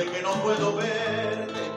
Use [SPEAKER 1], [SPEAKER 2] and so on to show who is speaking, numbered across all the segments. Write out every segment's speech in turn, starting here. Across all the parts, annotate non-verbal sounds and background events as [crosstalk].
[SPEAKER 1] sé que no puedo verte.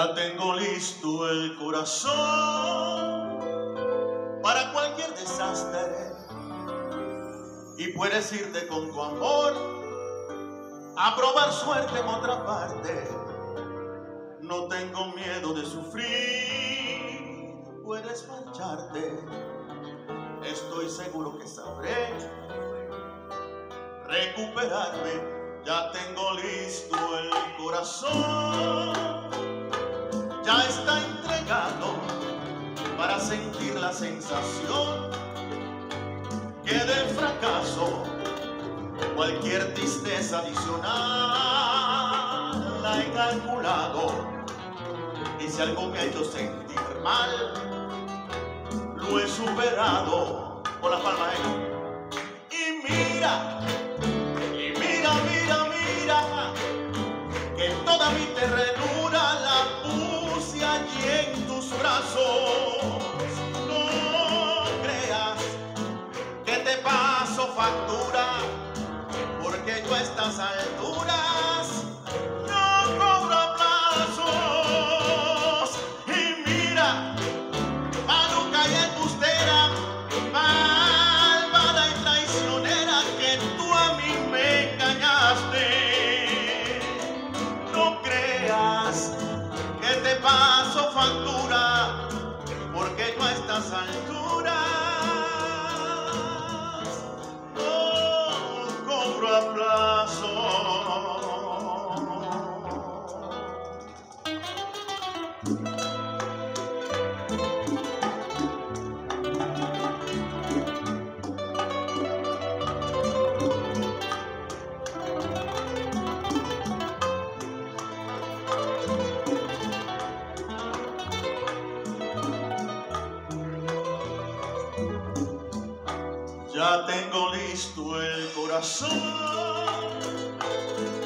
[SPEAKER 2] Ya
[SPEAKER 3] tengo
[SPEAKER 4] listo el corazón para cualquier desastre. Y puedes irte con tu amor a probar suerte en otra parte. No tengo miedo de sufrir, puedes marcharte. Estoy seguro que sabré recuperarme. Ya tengo listo el corazón ya está entregado para sentir la sensación que del fracaso cualquier tristeza adicional la he calculado. Y si algo me ha hecho sentir mal lo he superado. Con la palma ahí y mira porque yo a estas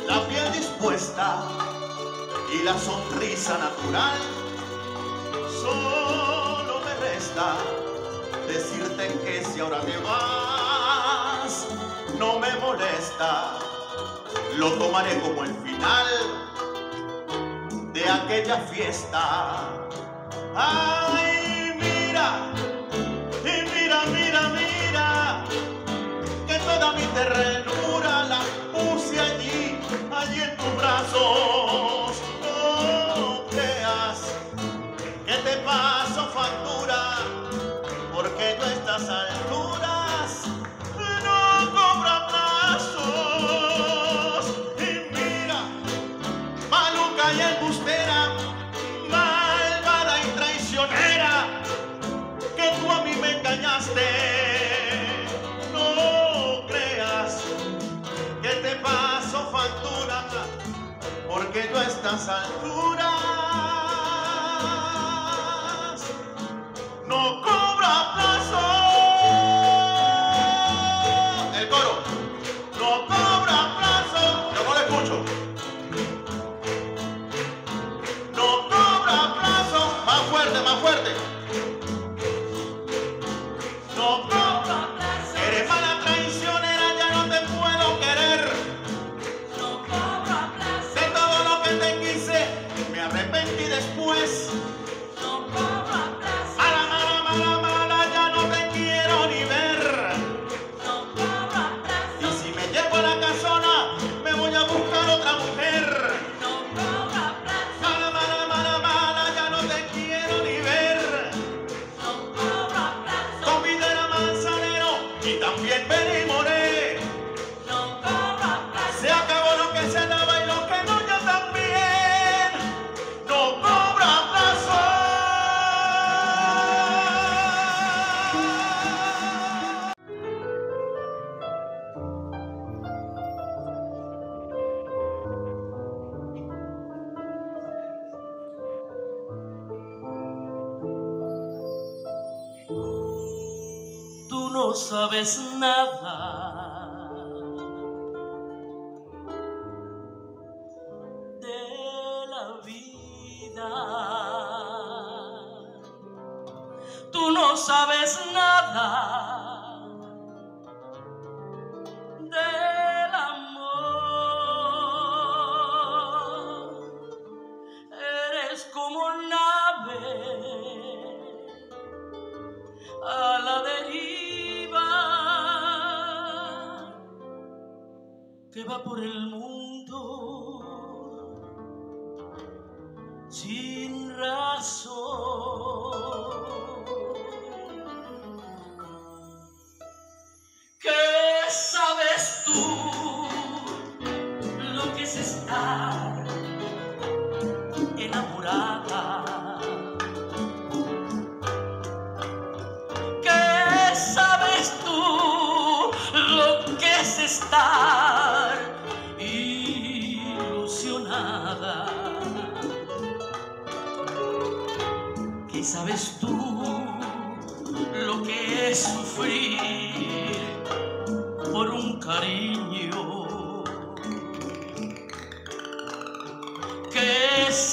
[SPEAKER 4] la piel dispuesta y la sonrisa natural. Solo me resta decirte que si ahora te vas, no me molesta. Lo tomaré como el final de aquella fiesta. Ay, mira, toda mi ternura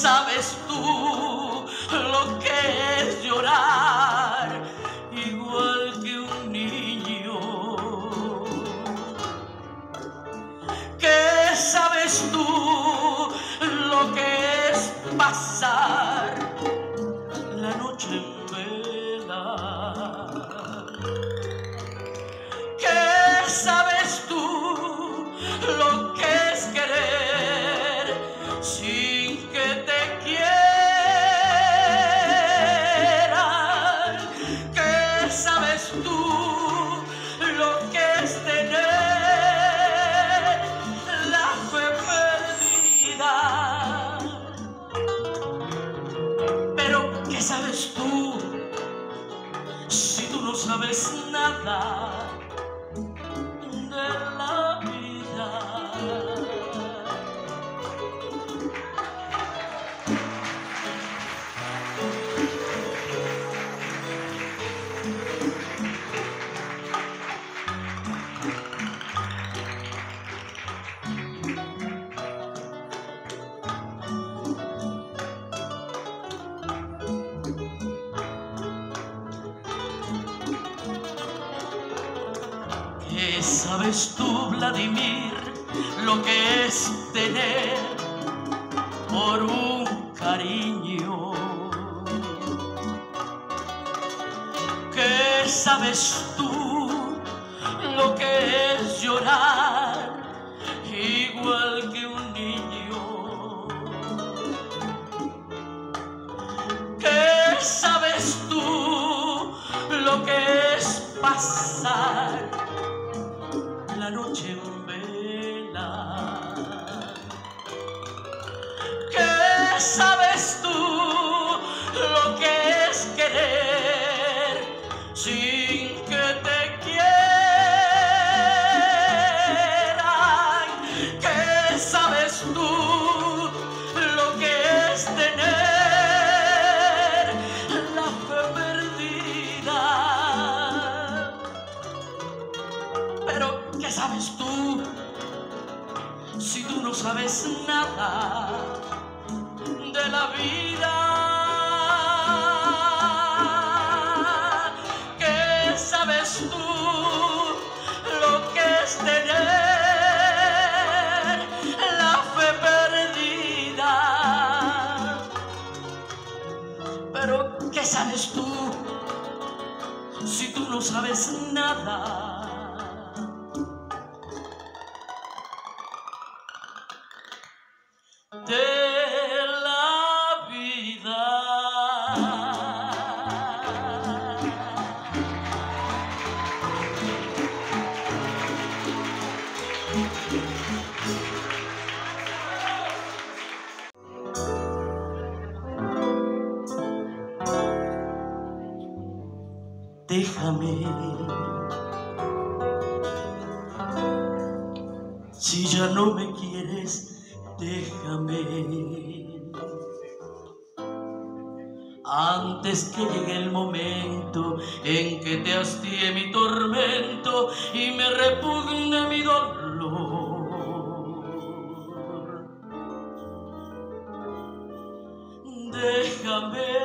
[SPEAKER 1] sabes de la vida. ¿Qué sabes tú lo que es tener la fe perdida? Pero ¿qué sabes tú si tú no sabes nada? en que te hastíe mi tormento y me repugne mi dolor. Déjame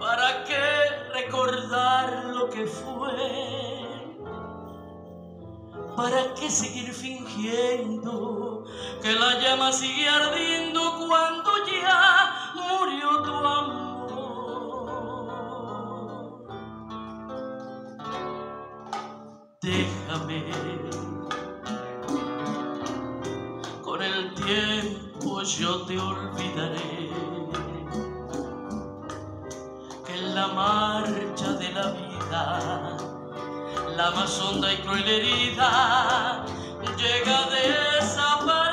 [SPEAKER 1] para qué recordar lo que fue. ¿Para qué seguir fingiendo que la llama sigue ardiendo cuando ya déjame. Con el tiempo yo te olvidaré. Que en la marcha de la vida, la más honda y cruel herida llega a desaparecer.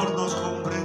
[SPEAKER 3] por dos hombres.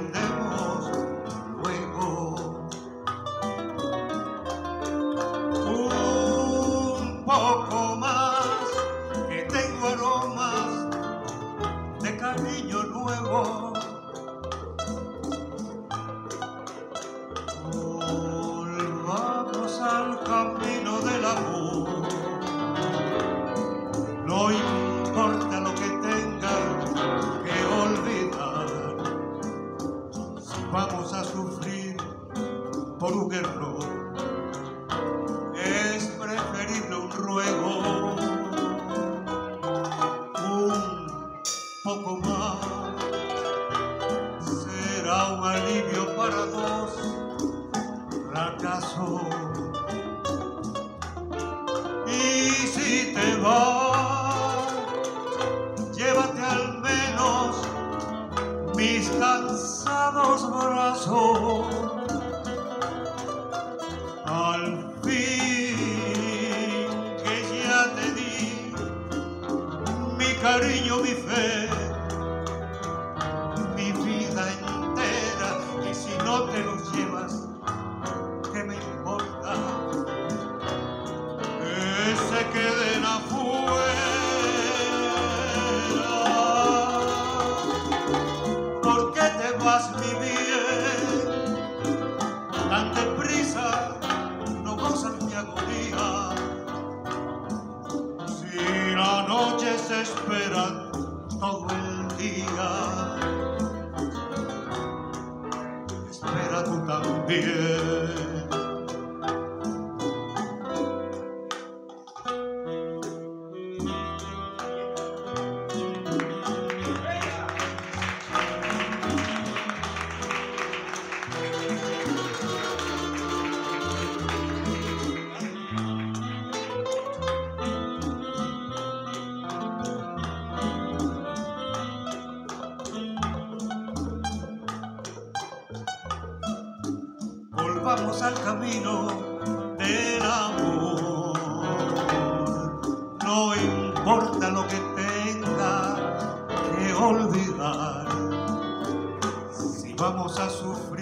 [SPEAKER 3] Si vamos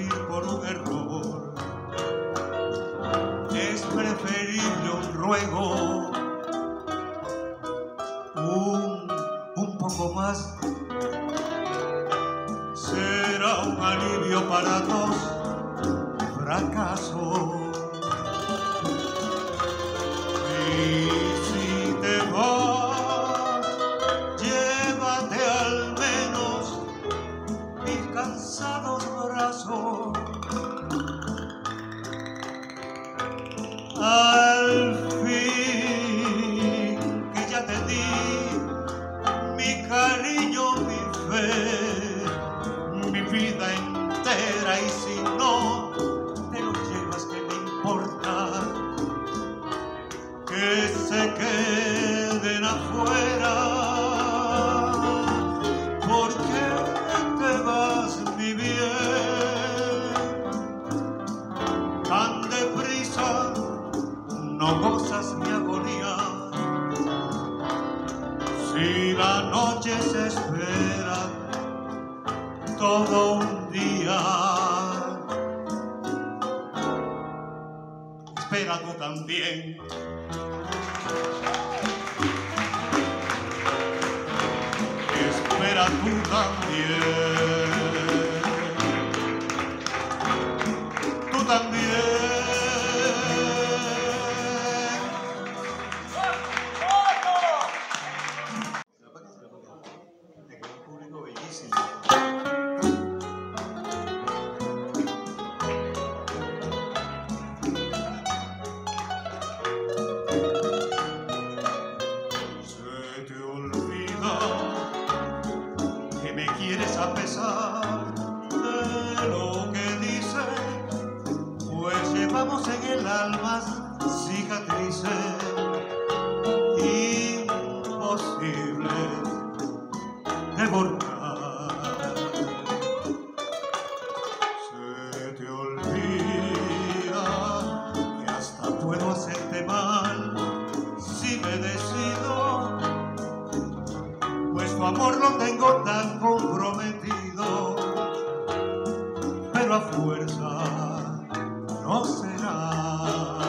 [SPEAKER 3] no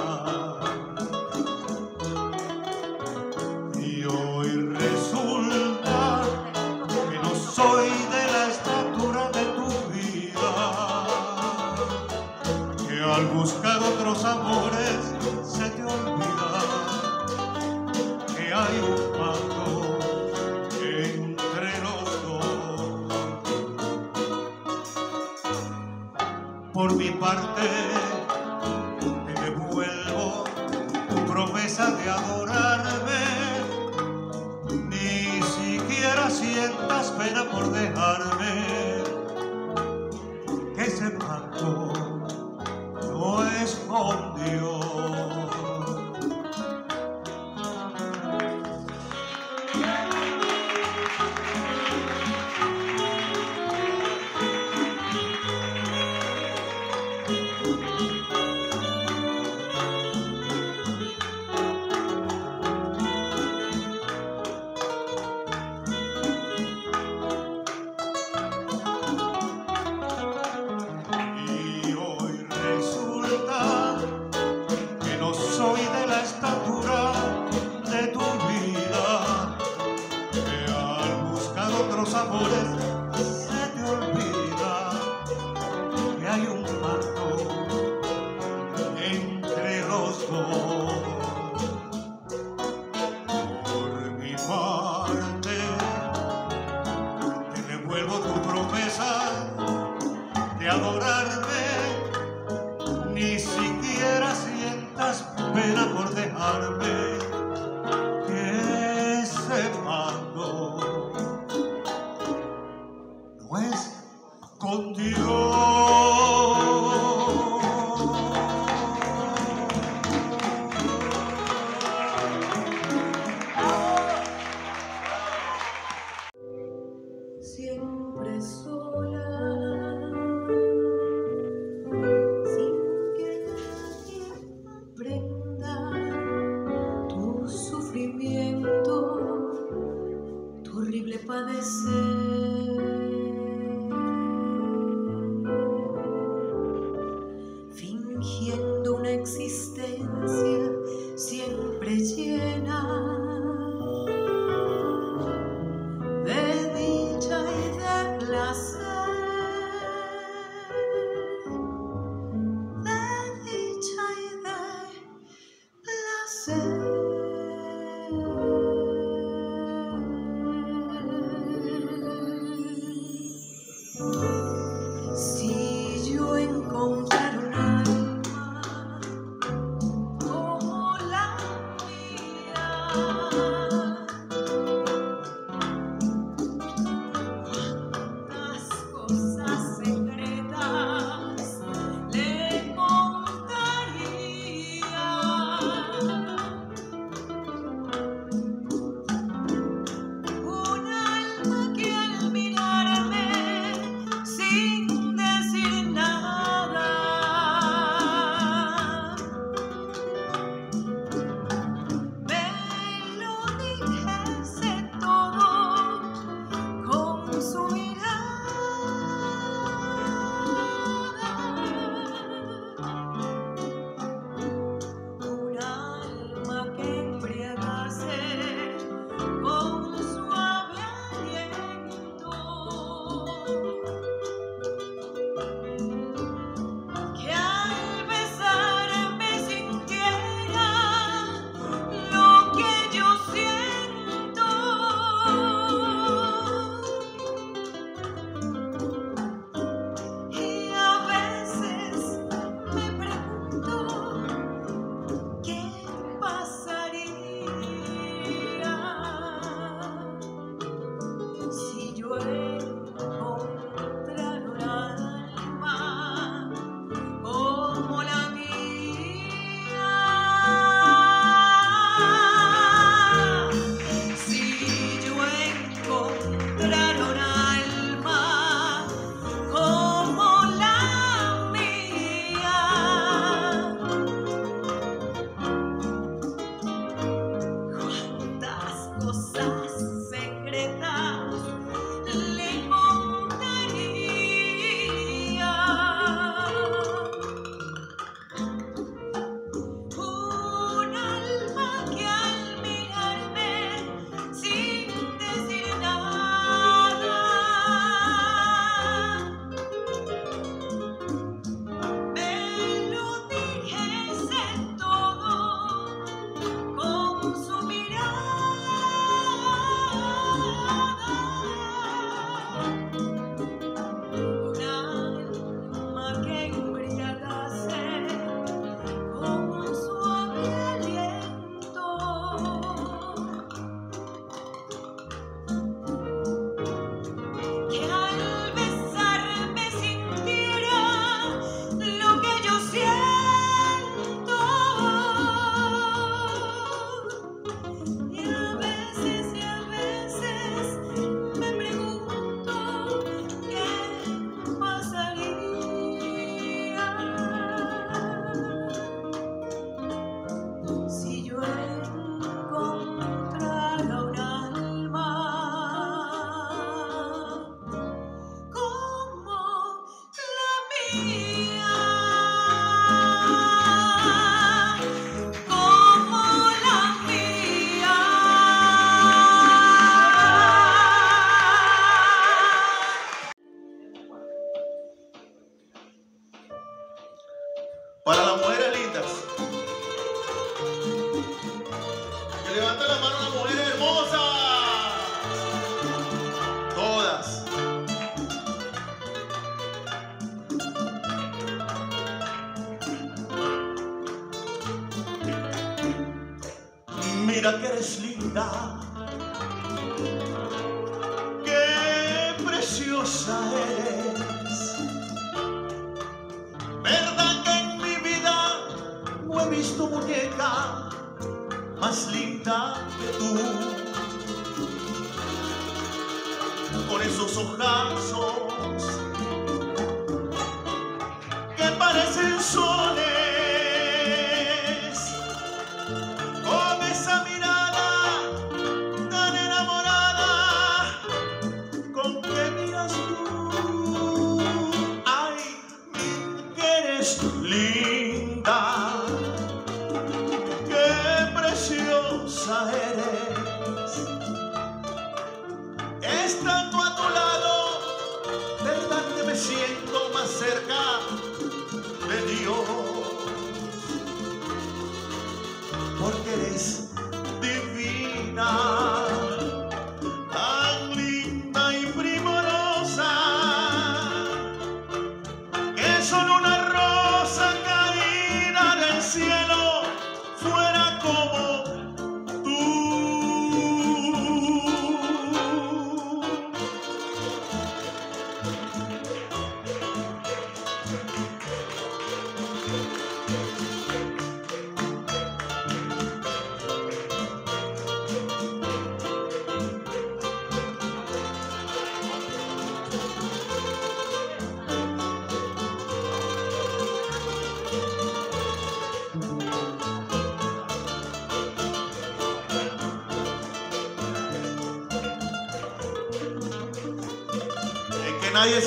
[SPEAKER 4] Porque eres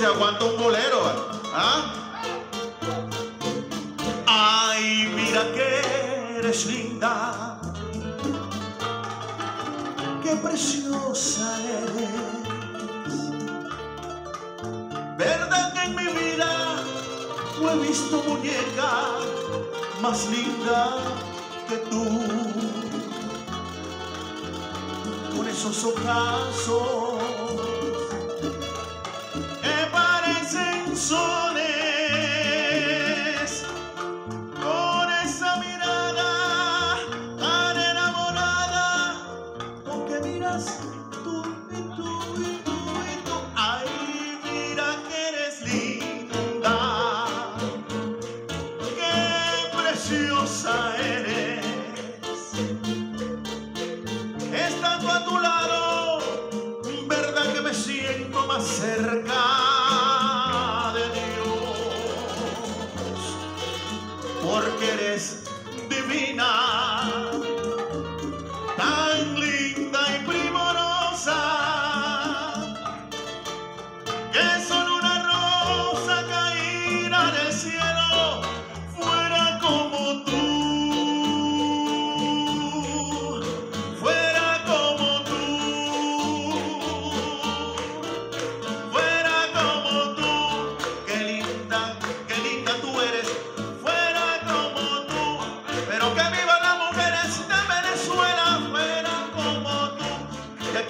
[SPEAKER 4] aguanta un bolero. ¿ah? Ay, mira que eres linda. Qué preciosa eres. ¿Verdad que en mi vida no he visto muñeca más linda que tú? Con esos ojazos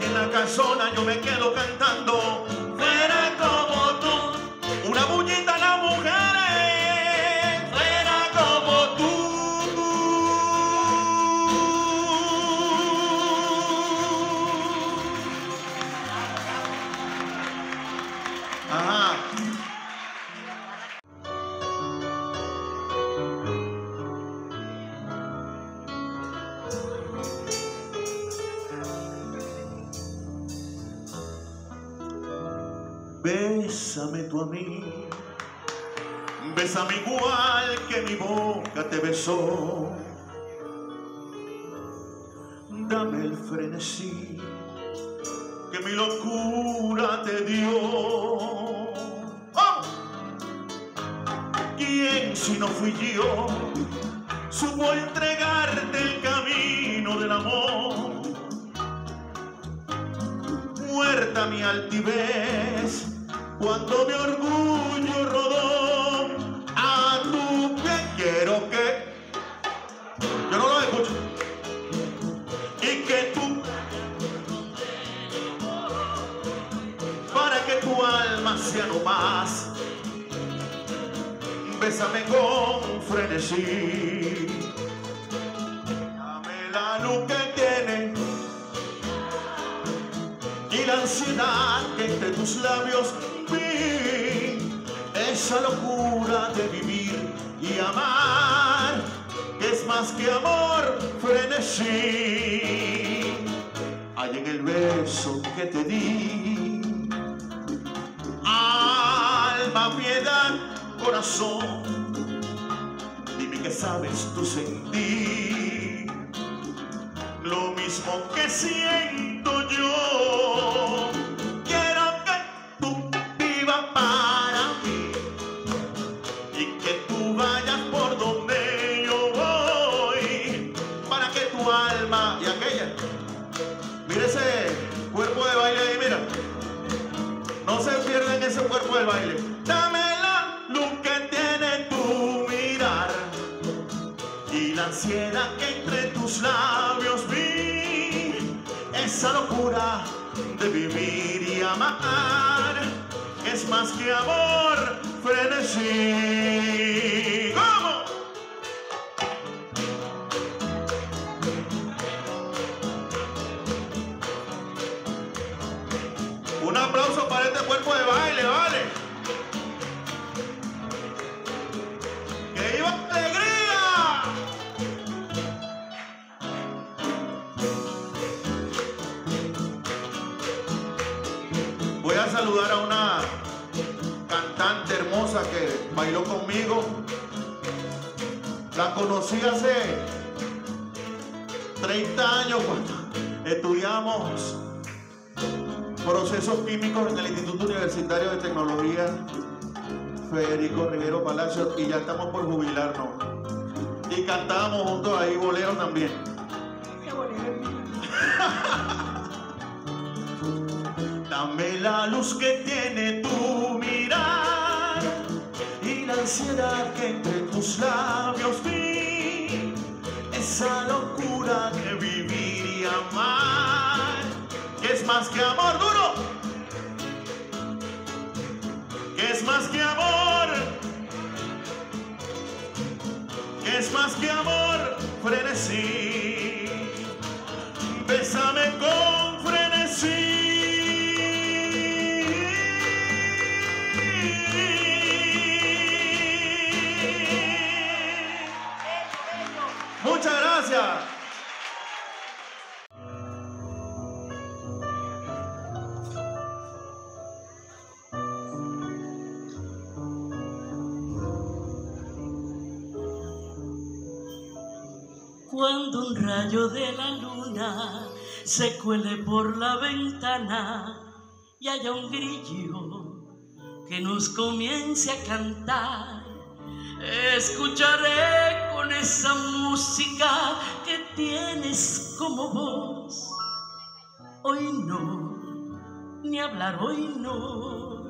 [SPEAKER 4] en la casona yo me quedo cantando, mí, bésame igual que mi boca te besó. Dame el frenesí que mi locura te dio. ¿Quién si no fui yo supo entregarte el camino del amor? Muerta mi altivez cuando mi orgullo rodó a tu pie. Quiero que yo no lo escucho y que tú para que tu alma sea no más. Bésame con frenesí. Dame la luz que tiene y la ansiedad que entre tus labios esa locura de vivir y amar, es más que amor, frenesí. Hay en el beso que te di, alma, piedad, corazón, dime que sabes tú sentir lo mismo que siento yo. Ansiedad que entre tus labios vi, esa locura de vivir y amar, es más que amor, frenesí. Químicos en el Instituto Universitario de Tecnología Federico Rivero Palacio y ya estamos por jubilarnos. Y cantábamos juntos ahí bolero también. [laughs] Dame la luz que tiene tu mirar y la ansiedad que entre tus labios vi, esa locura de vivir y amar, que es más que amor más que amor, frenesí. Bésame con frenesí. Muchas gracias.
[SPEAKER 1] Rayo de la luna se cuele por la ventana y haya un grillo que nos comience a cantar, escucharé con esa música que tienes como voz. Hoy no, ni hablar hoy no.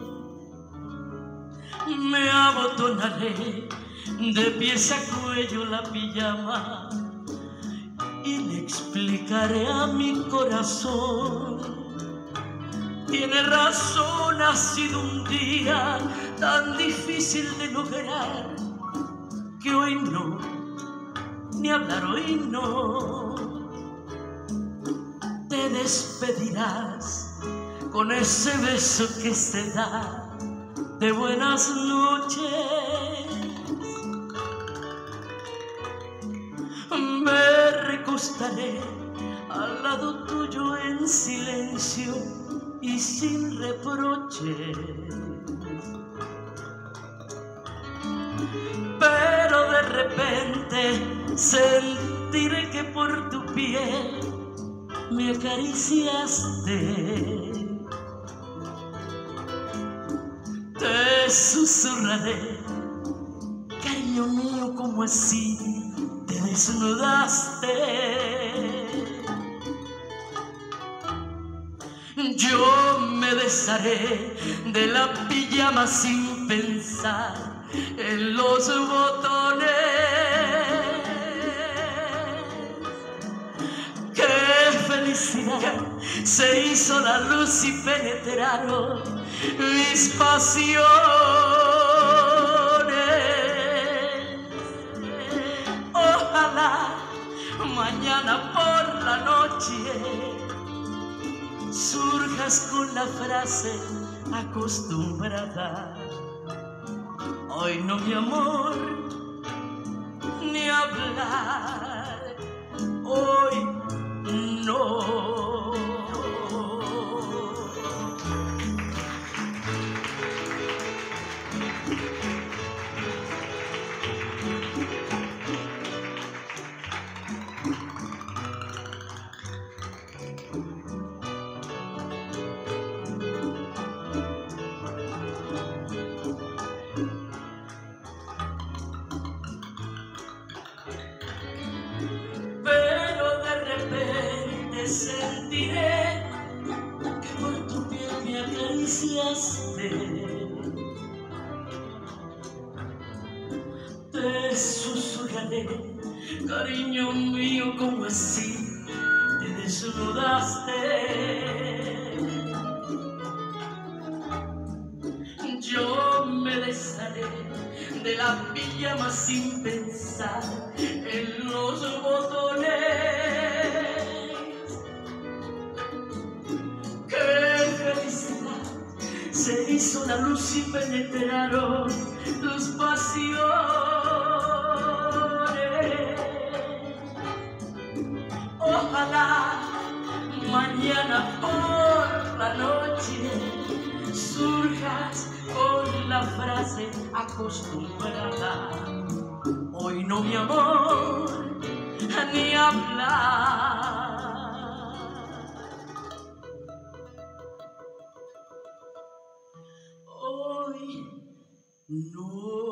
[SPEAKER 1] Me abotonaré de pies a cuello la pijama y le explicaré a mi corazón. Tiene razón, ha sido un día tan difícil de lograr que hoy no, ni hablar hoy no. Te despedirás con ese beso que se da de buenas noches. Me recostaré al lado tuyo en silencio y sin reproche. Pero de repente sentiré que por tu piel me acariciaste. Te susurraré, cariño mío, como así te desnudaste. Yo me desharé de la pijama sin pensar en los botones. ¡Qué felicidad! Se hizo la luz y penetraron mis pasiones. Mañana por la noche surjas con frase acostumbrada. Hoy no, mi amor, ni hablar. Hoy no. Cariño mío, como así te desnudaste. Yo me desharé de la pijama sin pensar en los botones. ¡Qué felicidad! Se hizo la luz y penetraron tus pasiones. Mañana por la noche surjas con la frase acostumbrada. Hoy no, mi amor, ni hablar. Hoy no.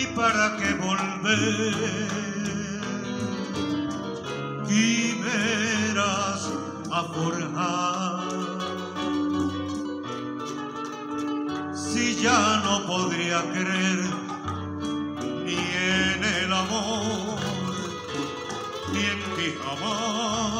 [SPEAKER 3] ¿Y para qué volver? Quimeras a forjar. Si ya no podría creer ni en el amor, ni en ti jamás.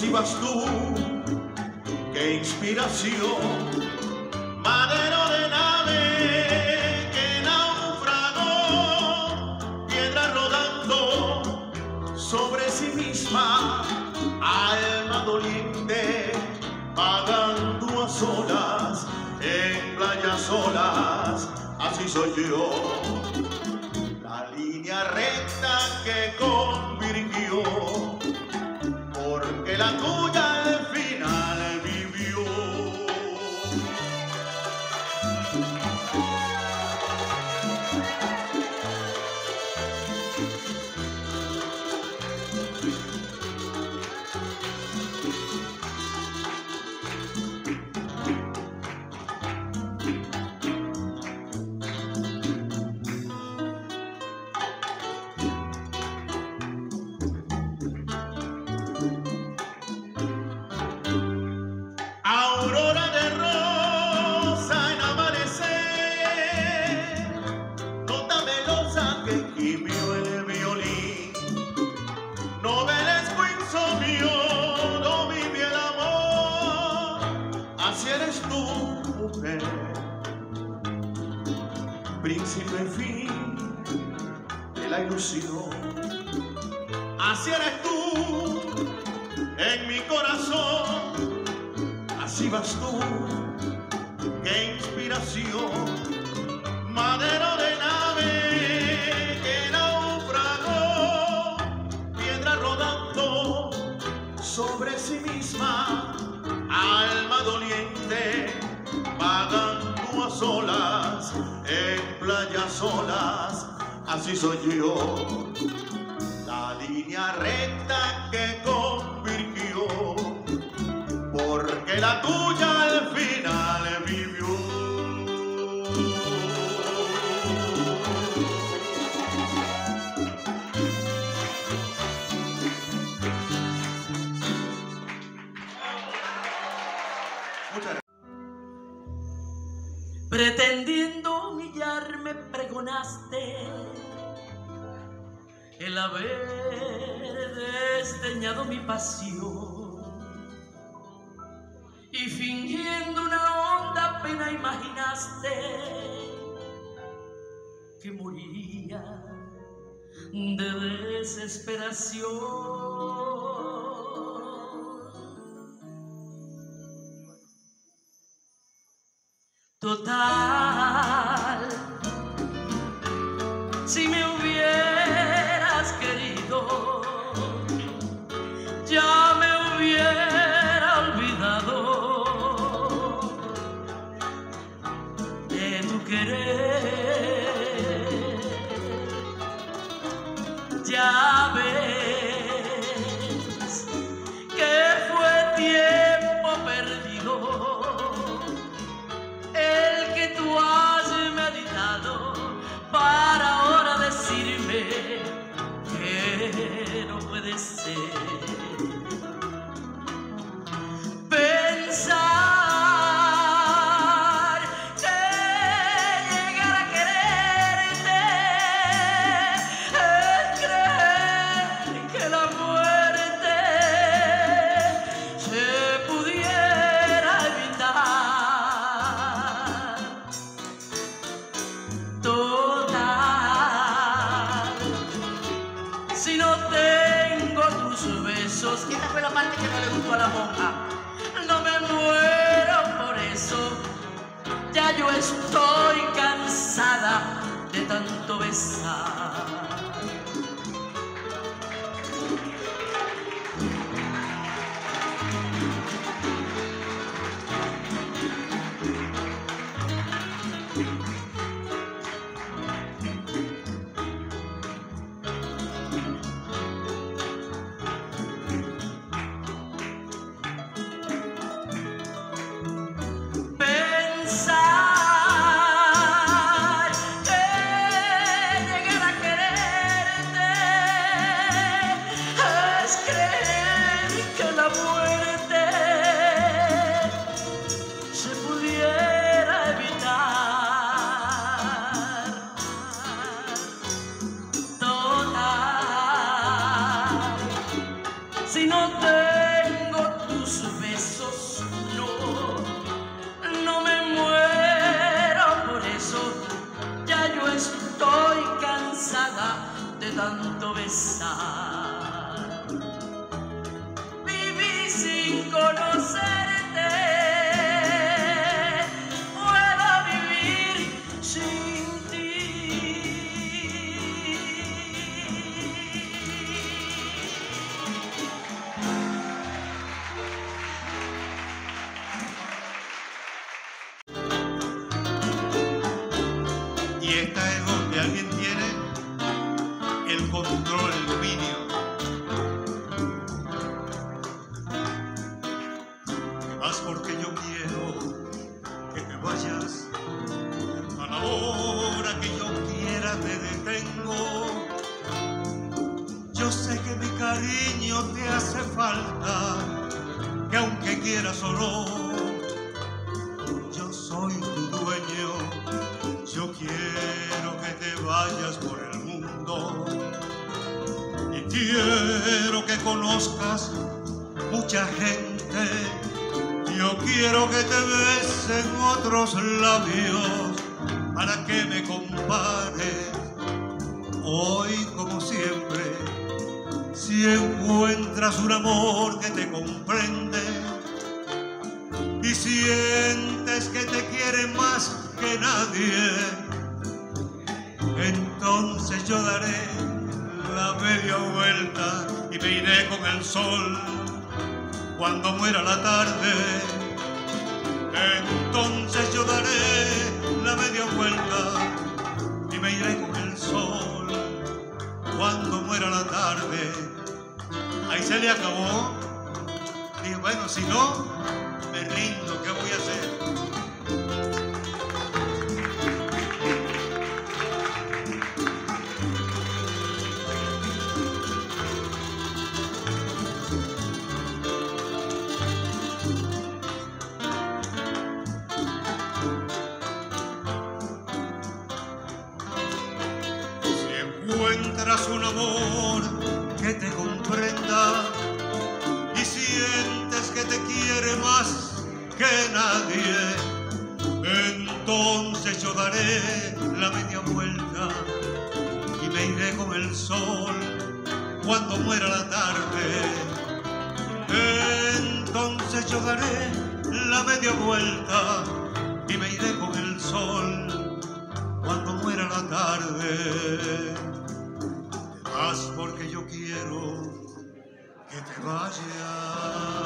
[SPEAKER 3] Si
[SPEAKER 4] vas tú, qué inspiración, madero de nave que naufragó, piedra rodando sobre sí misma, alma doliente, pagando a solas, en playas solas, así soy yo.
[SPEAKER 1] imaginaste que moriría de desesperación. Total. de tanto besar.
[SPEAKER 3] conozcas mucha gente. Yo quiero que te besen otros labios cuando muera la tarde yo daré la media vuelta y me iré con el sol cuando muera la tarde. Te porque yo quiero que te vayas.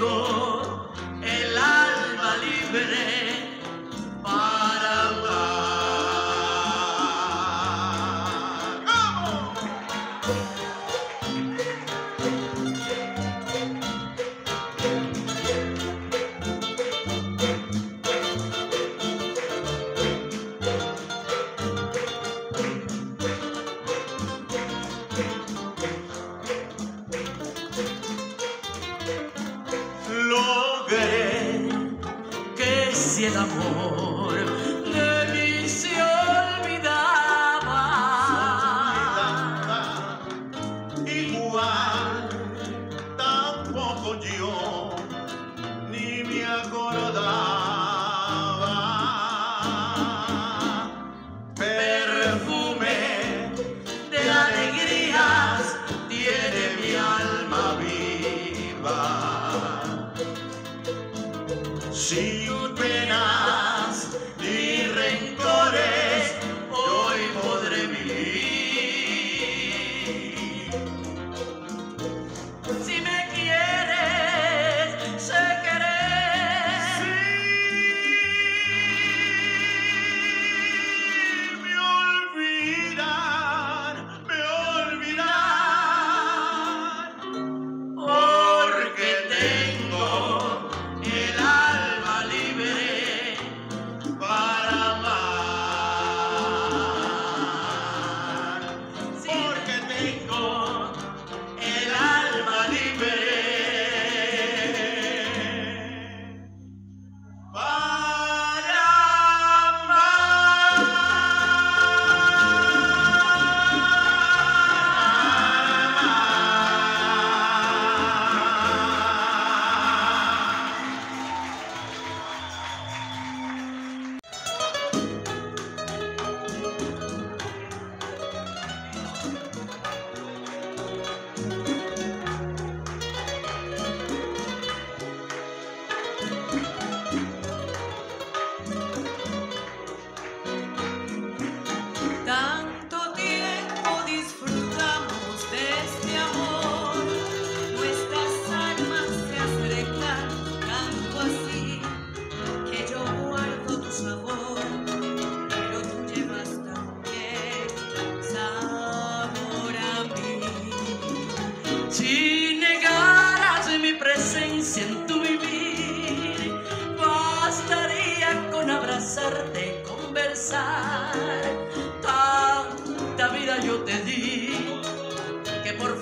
[SPEAKER 4] mundo.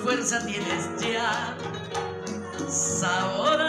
[SPEAKER 1] Dulce tienes ya. Sabor